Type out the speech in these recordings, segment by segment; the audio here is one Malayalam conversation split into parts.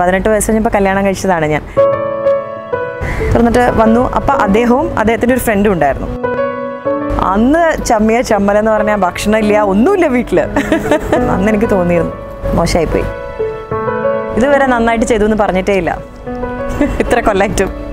പതിനെട്ട് വയസ്സ് കഴിഞ്ഞപ്പോൾ കല്യാണം കഴിച്ചതാണ് ഞാൻ. തുറന്നിട്ട് വന്നു. അപ്പം അദ്ദേഹവും അദ്ദേഹത്തിന്റെ ഒരു ഫ്രണ്ടും ഉണ്ടായിരുന്നു. അന്ന് ചമ്മിയ ചമ്മലെന്ന് പറഞ്ഞാൽ ഭക്ഷണം ഇല്ല ഒന്നുമില്ല വീട്ടിൽ അന്ന് എനിക്ക് തോന്നിയിരുന്നു. മോശമായിപ്പോയി ഇതുവരെ നന്നായിട്ട് ചെയ്തു എന്ന് പറഞ്ഞിട്ടേ ഇല്ല. ഇത്ര കൊല്ലായിട്ടും.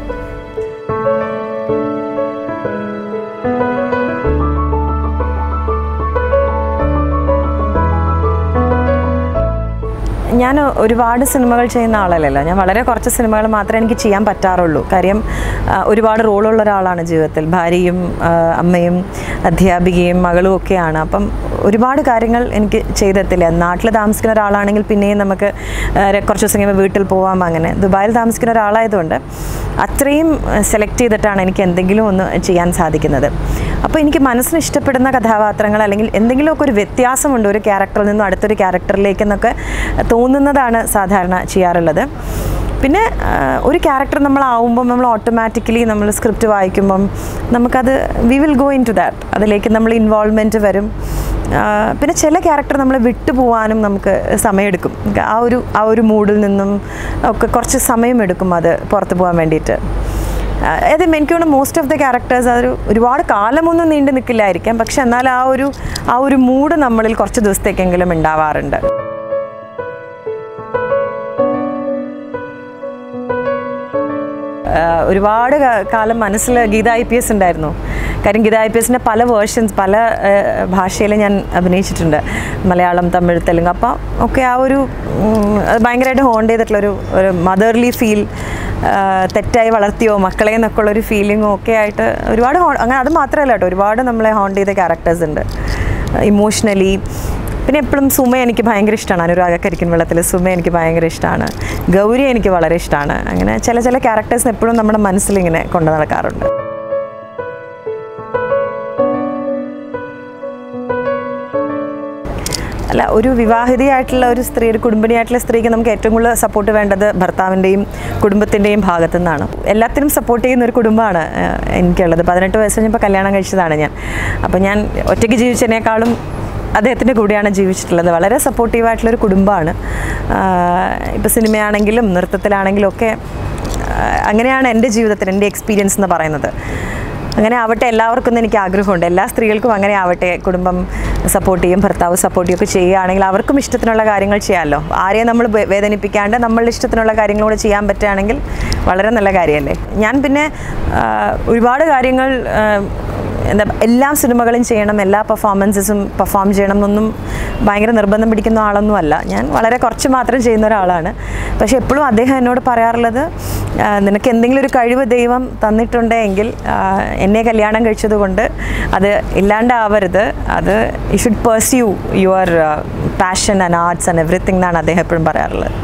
ഞാൻ ഒരുപാട് സിനിമകൾ ചെയ്യുന്ന ആളല്ലല്ലോ. ഞാൻ വളരെ കുറച്ച് സിനിമകൾ മാത്രമേ എനിക്ക് ചെയ്യാൻ പറ്റാറുള്ളൂ. കാര്യം ഒരുപാട് റോളുള്ള ഒരാളാണ് ജീവിതത്തിൽ. ഭാര്യയും അമ്മയും അധ്യാപികയും മകളും ഒക്കെയാണ്. അപ്പം ഒരുപാട് കാര്യങ്ങൾ എനിക്ക് ചെയ്തെത്തില്ല. നാട്ടിൽ താമസിക്കുന്ന ഒരാളാണെങ്കിൽ പിന്നെയും നമുക്ക് കുറച്ച് ദിവസം കഴിയുമ്പോൾ വീട്ടിൽ പോവാം അങ്ങനെ. ദുബായിൽ താമസിക്കുന്ന ഒരാളായതുകൊണ്ട് അത്രയും സെലക്ട് ചെയ്തിട്ടാണ് എനിക്ക് എന്തെങ്കിലും ഒന്ന് ചെയ്യാൻ സാധിക്കുന്നത്. അപ്പോൾ എനിക്ക് മനസ്സിന് ഇഷ്ടപ്പെടുന്ന കഥാപാത്രങ്ങൾ അല്ലെങ്കിൽ എന്തെങ്കിലുമൊക്കെ ഒരു വ്യത്യാസമുണ്ട് ഒരു ക്യാരക്ടറിൽ നിന്നും അടുത്തൊരു ക്യാരക്ടറിലേക്കെന്നൊക്കെ തോന്നുന്നതാണ് സാധാരണ ചെയ്യാറുള്ളത്. പിന്നെ ഒരു ക്യാരക്ടർ നമ്മളാവുമ്പം നമ്മൾ ഓട്ടോമാറ്റിക്കലി നമ്മൾ സ്ക്രിപ്റ്റ് വായിക്കുമ്പം നമുക്കത് we will go into that അതിലേക്ക് നമ്മൾ ഇൻവോൾവ്മെന്റ് വരും. പിന്നെ ചില ക്യാരക്ടർ നമ്മൾ വിട്ടുപോകാനും നമുക്ക് സമയമെടുക്കും. ആ ഒരു ആ ഒരു മൂഡിൽ നിന്നും ഒക്കെ കുറച്ച് സമയമെടുക്കും അത് പുറത്ത് പോകാൻ വേണ്ടിയിട്ട്. അതായത് എനിക്ക് തോന്നുന്നു മോസ്റ്റ് ഓഫ് ദ ക്യാരക്ടേഴ്സ് അതൊരു ഒരുപാട് കാലമൊന്നും നീണ്ടു നിൽക്കില്ലായിരിക്കാം. പക്ഷെ എന്നാൽ ആ ഒരു ആ ഒരു മൂഡ് നമ്മളിൽ കുറച്ച് ദിവസത്തേക്കെങ്കിലും ഉണ്ടാവാറുണ്ട്. ഒരുപാട് കാലം മനസ്സിൽ ഗീത ഐ പി എസ് ഉണ്ടായിരുന്നു. കാര്യം ഗീത ഐ പി എസിന്റെ പല വേർഷൻസ് പല ഭാഷയിൽ ഞാൻ അഭിനയിച്ചിട്ടുണ്ട്. മലയാളം തമിഴ് തെലുങ്ക്. അപ്പം ഒക്കെ ആ ഒരു അത് ഭയങ്കരമായിട്ട് ഹോണ്ട് ചെയ്തിട്ടുള്ളൊരു ഒരു മദർലി ഫീൽ തെറ്റായി വളർത്തിയോ മക്കളെ എന്നൊക്കെ ഉള്ളൊരു ഫീലിങ്ങും ഒക്കെ ആയിട്ട് ഒരുപാട് അങ്ങനെ അത് മാത്രമല്ല കേട്ടോ ഒരുപാട് നമ്മളെ ഹോണ്ട് ചെയ്ത ക്യാരക്ടേഴ്സ് ഉണ്ട്. ഇമോഷണലി പിന്നെ എപ്പോഴും സുമ എനിക്ക് ഭയങ്കര ഇഷ്ടമാണ്. അനുരാഗ കരിക്കിൻ വെള്ളത്തിൽ സുമ എനിക്ക് ഭയങ്കര ഇഷ്ടമാണ്. ഗൗരി എനിക്ക് വളരെ ഇഷ്ടമാണ്. അങ്ങനെ ചില ചില ക്യാരക്ടേഴ്സിന് എപ്പോഴും നമ്മുടെ മനസ്സിലിങ്ങനെ കൊണ്ടു നടക്കാറുണ്ട്. അല്ല ഒരു വിവാഹിതയായിട്ടുള്ള ഒരു സ്ത്രീ ഒരു കുടുംബിനിയായിട്ടുള്ള സ്ത്രീക്ക് നമുക്ക് ഏറ്റവും കൂടുതൽ സപ്പോർട്ട് വേണ്ടത് ഭർത്താവിന്റെയും കുടുംബത്തിന്റെയും ഭാഗത്തു നിന്നാണ് എല്ലാത്തിനും സപ്പോർട്ട് ചെയ്യുന്ന ഒരു കുടുംബമാണ് എനിക്കുള്ളത്. പതിനെട്ട് വയസ്സ് കഴിഞ്ഞപ്പോൾ കല്യാണം കഴിച്ചതാണ് ഞാൻ. അപ്പോൾ ഞാൻ ഒറ്റയ്ക്ക് ജീവിച്ചതിനേക്കാളും അദ്ദേഹത്തിന്റെ കൂടെയാണ് ജീവിച്ചിട്ടുള്ളത്. വളരെ സപ്പോർട്ടീവായിട്ടുള്ളൊരു കുടുംബമാണ്. ഇപ്പോൾ സിനിമയാണെങ്കിലും നൃത്തത്തിലാണെങ്കിലും ഒക്കെ അങ്ങനെയാണ് എന്റെ ജീവിതത്തിൽ എന്റെ എക്സ്പീരിയൻസ് എന്ന് പറയുന്നത്. അങ്ങനെ ആവട്ടെ എല്ലാവർക്കും എനിക്ക് ആഗ്രഹമുണ്ട്. എല്ലാ സ്ത്രീകൾക്കും അങ്ങനെ ആവട്ടെ കുടുംബം സപ്പോർട്ട് ചെയ്യും ഭർത്താവ് സപ്പോർട്ട് ചെയ്യൊക്കെ ചെയ്യുകയാണെങ്കിൽ അവർക്കും ഇഷ്ടത്തിനുള്ള കാര്യങ്ങൾ ചെയ്യാമല്ലോ. ആരെയും നമ്മൾ വേദനിപ്പിക്കാണ്ട് നമ്മളുടെ ഇഷ്ടത്തിനുള്ള കാര്യങ്ങൾ കൂടെ ചെയ്യാൻ പറ്റുകയാണെങ്കിൽ വളരെ നല്ല കാര്യമല്ലേ. ഞാൻ പിന്നെ ഒരുപാട് കാര്യങ്ങൾ എന്താ എല്ലാ സിനിമകളും ചെയ്യണം എല്ലാ പെർഫോമൻസസും പെർഫോം ചെയ്യണം എന്നൊന്നും ഭയങ്കര നിർബന്ധം പിടിക്കുന്ന ആളൊന്നും അല്ല ഞാൻ വളരെ കുറച്ച് മാത്രം ചെയ്യുന്ന ഒരാളാണ്. പക്ഷേ എപ്പോഴും അദ്ദേഹം എന്നോട് പറയാറുള്ളത് നിനക്ക് എന്തെങ്കിലും ഒരു കഴിവ് ദൈവം തന്നിട്ടുണ്ടെങ്കിൽ എന്നെ കല്യാണം കഴിച്ചത് കൊണ്ട് അത് ഇല്ലാണ്ടാവരുത്. അത് you should pursue your passion and arts and everything എന്നാണ് അദ്ദേഹം എപ്പോഴും പറയാറുള്ളത്.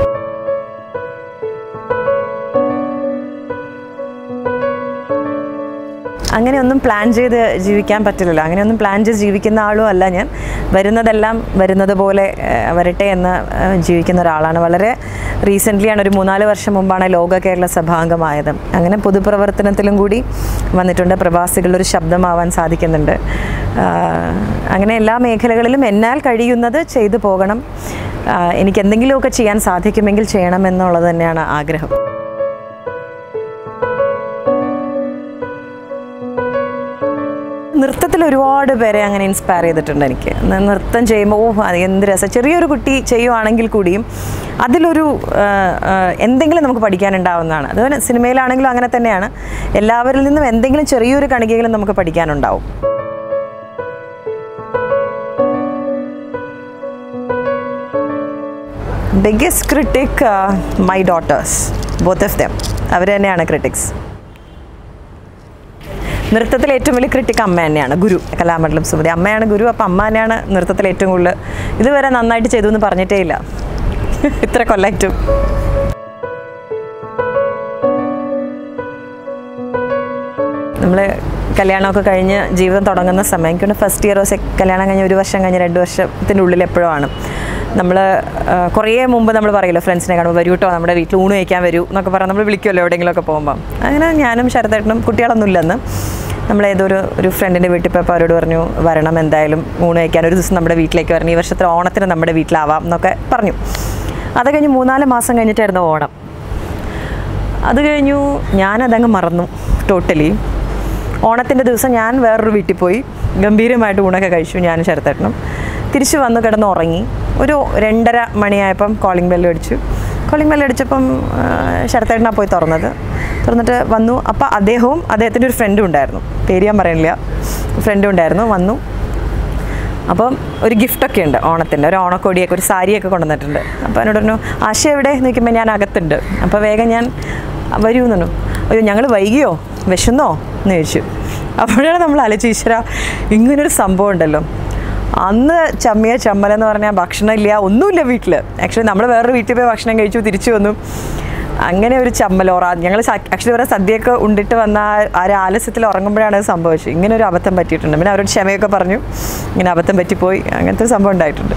അങ്ങനെയൊന്നും പ്ലാൻ ചെയ്ത് ജീവിക്കാൻ പറ്റില്ലല്ലോ. അങ്ങനെയൊന്നും പ്ലാൻ ചെയ്ത് ജീവിക്കുന്ന ആളും അല്ല ഞാൻ. വരുന്നതെല്ലാം വരുന്നത് പോലെ വരട്ടെ എന്ന് ജീവിക്കുന്ന ഒരാളാണ്. വളരെ റീസെന്റ്ലിയാണ് ഒരു മൂന്നാൽ വർഷം മുമ്പാണ് ലോക കേരള സഭാംഗമായത്. അങ്ങനെ പൊതുപ്രവർത്തനത്തിലും കൂടി വന്നിട്ടുണ്ട്. പ്രവാസികളുടെ ഒരു ശബ്ദമാവാൻ സാധിക്കുന്നുണ്ട്. അങ്ങനെ എല്ലാ മേഖലകളിലും എന്നാൽ കഴിയുന്നത് ചെയ്തു പോകണം. എനിക്ക് എന്തെങ്കിലുമൊക്കെ ചെയ്യാൻ സാധിക്കുമെങ്കിൽ ചെയ്യണം എന്നുള്ളത് തന്നെയാണ് ആഗ്രഹം. നൃത്തത്തിൽ ഒരുപാട് പേരെ അങ്ങനെ ഇൻസ്പയർ ചെയ്തിട്ടുണ്ട് എനിക്ക്. നൃത്തം ചെയ്യുമ്പോൾ ഓ എന്ത് രസം. ചെറിയൊരു കുട്ടി ചെയ്യുവാണെങ്കിൽ കൂടിയും അതിലൊരു എന്തെങ്കിലും നമുക്ക് പഠിക്കാനുണ്ടാവുന്നതാണ്. അതുപോലെ സിനിമയിലാണെങ്കിലും അങ്ങനെ തന്നെയാണ്. എല്ലാവരിൽ നിന്നും എന്തെങ്കിലും ചെറിയൊരു കണികകളും നമുക്ക് പഠിക്കാനുണ്ടാവും. Biggest critic my daughters both of them അവർ തന്നെയാണ് ക്രിട്ടിക്സ് നൃത്തത്തിൽ ഏറ്റവും വലിയ ക്രിട്ടിക് അമ്മ തന്നെയാണ് ഗുരു. കലാമണ്ഡലം സുമതി. അമ്മയാണ് ഗുരു അപ്പം അമ്മ തന്നെയാണ് നൃത്തത്തിൽ ഏറ്റവും കൂടുതൽ ഇതുവരെ നന്നായിട്ട് ചെയ്തു എന്ന് പറഞ്ഞിട്ടേ ഇല്ല. ഇത്ര കൊല്ലായിട്ടും. നമ്മൾ കല്യാണമൊക്കെ കഴിഞ്ഞ് ജീവിതം തുടങ്ങുന്ന സമയം എനിക്കൊന്ന് ഫസ്റ്റ് ഇയർ കല്യാണം കഴിഞ്ഞ് ഒരു വർഷം കഴിഞ്ഞ് രണ്ട് വർഷത്തിന്റെ ഉള്ളിൽ എപ്പോഴും ആണ്. നമ്മൾ കുറേ മുമ്പ് നമ്മൾ പറയില്ല ഫ്രണ്ട്സിനെ കാണുമ്പോൾ വരൂ കേട്ടോ നമ്മുടെ വീട്ടിൽ ഊണ് കഴിക്കാൻ വരൂ എന്നൊക്കെ പറഞ്ഞാൽ നമ്മൾ വിളിക്കുമല്ലോ എവിടെയെങ്കിലുമൊക്കെ പോകുമ്പോൾ അങ്ങനെ ഞാനും ശരതേട്ടനും കുട്ടികളൊന്നും ഇല്ലെന്ന് നമ്മൾ ഏതൊരു ഒരു ഫ്രണ്ടിന്റെ വീട്ടിൽ പോയപ്പോൾ അവരോട് പറഞ്ഞു വരണം എന്തായാലും ഊണ് കഴിക്കാൻ ഒരു ദിവസം നമ്മുടെ വീട്ടിലേക്ക് വരണം ഈ വർഷത്തെ ഓണത്തിന് നമ്മുടെ വീട്ടിലാവാം എന്നൊക്കെ പറഞ്ഞു. അത് കഴിഞ്ഞ് മൂന്നാൽ മാസം കഴിഞ്ഞിട്ടായിരുന്നു ഓണം. അത് കഴിഞ്ഞു ഞാനതങ്ങ് മറന്നു ടോട്ടലി ഓണത്തിന്റെ ദിവസം ഞാൻ വേറൊരു വീട്ടിൽ പോയി ഗംഭീരമായിട്ട് ഊണൊക്കെ കഴിച്ചു ഞാനും ശരത്തേട്ടനും തിരിച്ചു വന്ന് കിടന്ന് ഉറങ്ങി. ഒരു രണ്ടര മണിയായപ്പം കോളിംഗ് ബെല്ല് അടിച്ചു കോളിംഗ് ബെല്ല് അടിച്ചപ്പം ശരത്തേട്ടനാണ് പോയി തുറന്നത്. തുറന്നിട്ട് വന്നു. അപ്പോൾ അദ്ദേഹവും അദ്ദേഹത്തിന്റെ ഒരു ഫ്രണ്ടും ഉണ്ടായിരുന്നു. പേര് ഞാൻ പറയണില്ല. ഫ്രണ്ടും ഉണ്ടായിരുന്നു. വന്നു. അപ്പം ഒരു ഗിഫ്റ്റൊക്കെ ഉണ്ട് ഓണത്തിന്റെ ഒരു ഓണക്കോടിയൊക്കെ ഒരു സാരിയൊക്കെ കൊണ്ടുവന്നിട്ടുണ്ട്. അപ്പോൾ എന്നോട് പറഞ്ഞു ആശ എവിടെ? നിൽക്കുമ്പോൾ ഞാൻ അകത്തുണ്ട്. അപ്പോൾ വേഗം ഞാൻ വരൂ എന്നു അയ്യോ ഞങ്ങൾ വൈകിയോ? വിശന്നോ? എന്ന് ചോദിച്ചു. അപ്പോഴാണ് നമ്മൾ ആലോചിച്ച് ഈശ്വര ഇങ്ങനൊരു സംഭവം ഉണ്ടല്ലോ. അന്ന് ചമ്മിയ ചമ്മൽ എന്ന് പറഞ്ഞാൽ ഭക്ഷണം ഇല്ല ഒന്നുമില്ല വീട്ടിൽ ആക്ച്വലി നമ്മൾ വേറൊരു വീട്ടിൽ പോയി ഭക്ഷണം കഴിച്ചു തിരിച്ചു വന്നു. അങ്ങനെ ഒരു ചമ്മലോറ. ഞങ്ങൾ ആക്ച്വലി വേറെ സദ്യയൊക്കെ ഉണ്ടിട്ട് വന്ന ആ ഒരു ആലസ്യത്തിൽ ഉറങ്ങുമ്പോഴാണ് അത് സംഭവിച്ചത്. ഇങ്ങനെ ഒരു അബദ്ധം പറ്റിയിട്ടുണ്ട്. പിന്നെ അവരോട് ക്ഷമയൊക്കെ പറഞ്ഞു. ഇങ്ങനെ അബദ്ധം പറ്റിപ്പോയി. അങ്ങനത്തെ ഒരു സംഭവം ഉണ്ടായിട്ടുണ്ട്.